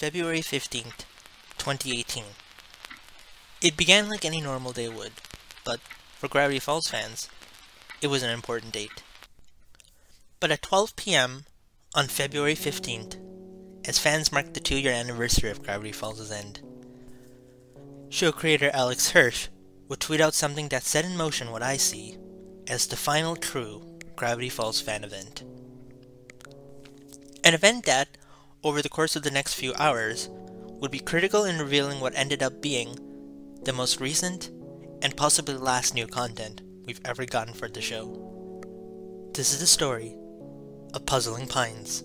February 15th, 2018. It began like any normal day would, but for Gravity Falls fans, it was an important date. But at 12 p.m. on February 15th, as fans marked the two year anniversary of Gravity Falls' end, show creator Alex Hirsch would tweet out something that set in motion what I see as the final true Gravity Falls fan event. An event that, over the course of the next few hours, would be critical in revealing what ended up being the most recent and possibly last new content we've ever gotten for the show. This is the story of Puzzling Pines.